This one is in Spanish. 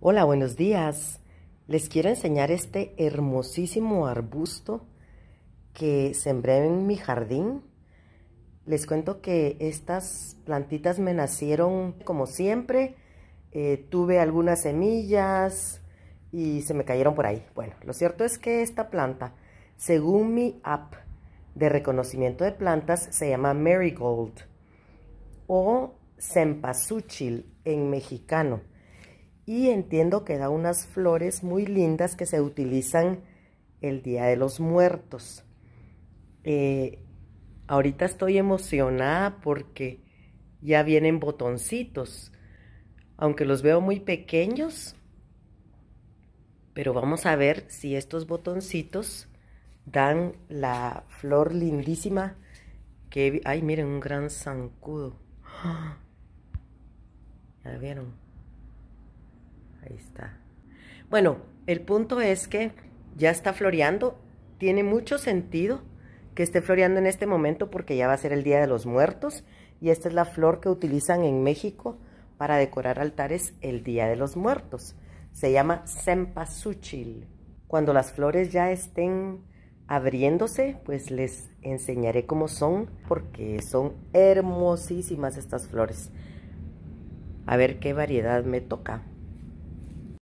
Hola, buenos días. Les quiero enseñar este hermosísimo arbusto que sembré en mi jardín. Les cuento que estas plantitas me nacieron como siempre. Eh, tuve algunas semillas y se me cayeron por ahí. Bueno, lo cierto es que esta planta, según mi app de reconocimiento de plantas, se llama Marigold o Cempasúchil en mexicano y entiendo que da unas flores muy lindas que se utilizan el Día de los Muertos. Eh, ahorita estoy emocionada porque ya vienen botoncitos, aunque los veo muy pequeños, pero vamos a ver si estos botoncitos dan la flor lindísima que... Ay, miren, un gran zancudo. ¿Ya vieron? Bueno, el punto es que ya está floreando. Tiene mucho sentido que esté floreando en este momento porque ya va a ser el Día de los Muertos. Y esta es la flor que utilizan en México para decorar altares el Día de los Muertos. Se llama cempasúchil. Cuando las flores ya estén abriéndose, pues les enseñaré cómo son porque son hermosísimas estas flores. A ver qué variedad me toca.